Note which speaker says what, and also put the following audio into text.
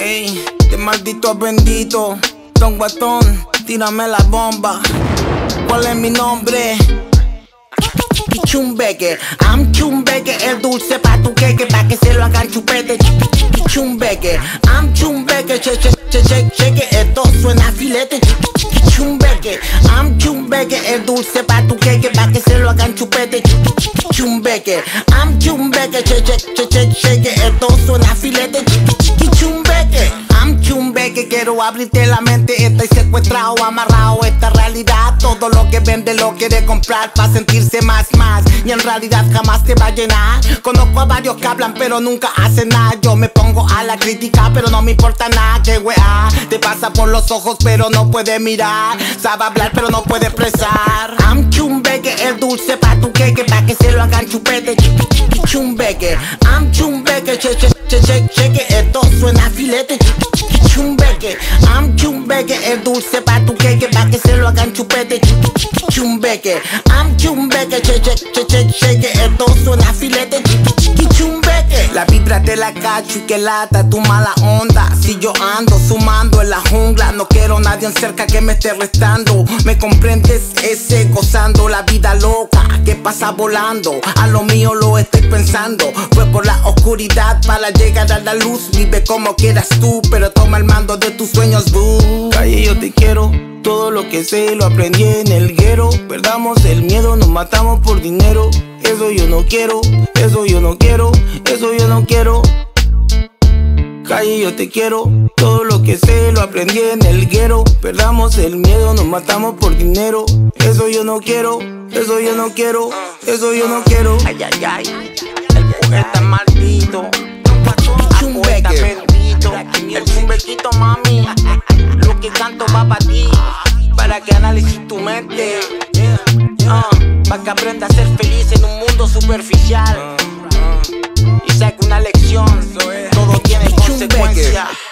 Speaker 1: Ey, de maldito bendito. Don Guatón, tírame la bomba. ¿Cuál es mi nombre? Chumbeque, I'm chumbeque, el dulce pa' tu queque, pa' que se lo hagan chupete. Chumbeque, I'm chumbeque, che che che che che esto suena filete. Chumbeque, I'm chumbeque, el dulce pa' tu queque, pa' que se lo hagan chupete. Chumbeque, I'm chumbeque, che che che che che esto quiero abrirte la mente, estoy secuestrado, amarrado, esta realidad, todo lo que vende lo quiere comprar para sentirse más, más, y en realidad jamás te va a llenar. Conozco a varios que hablan pero nunca hacen nada, yo me pongo a la crítica pero no me importa nada, que wea, te pasa por los ojos pero no puede mirar, sabe hablar pero no puede expresar. I'm chumbeque, el dulce pa' tu queque, pa' que se lo hagan chupete, chumbeque, I'm chumbeque, che che che che che que esto suena filete, chumbeque, I'm chumbeque, el dulce pa' tu queque, pa' que se lo hagan chupete, chumbeque, I'm chumbeque, che che che che che que esto suena filete, chumbeque. La vibra te la cacho y que lata tu mala onda. Si yo ando sumando en la jungla, no quiero nadie en cerca que me esté restando. Me comprendes ese gozando la vida loca que pasa volando. A lo mío lo estoy pensando. Fue por la oscuridad para llegar a la luz. Vive como quieras tú, pero toma el mando de tus sueños, boo. Calle, yo te quiero. Todo lo que sé lo aprendí en el guero. Perdamos el miedo, nos matamos por dinero. Eso yo no quiero, eso yo no quiero, eso yo no quiero. Calle, yo te quiero. Todo lo que sé lo aprendí en el guero. Perdamos el miedo, nos matamos por dinero. Eso yo no quiero, eso yo no quiero, eso yo no quiero.
Speaker 2: Ay, ay, ay. El poeta maldito. Poeta bendito. El chumbequito, mami. Lo que canto va para ti. Para que analices tu mente. Ah, para que aprendas a ser feliz en un mundo superficial. Y saque una lección. yeah.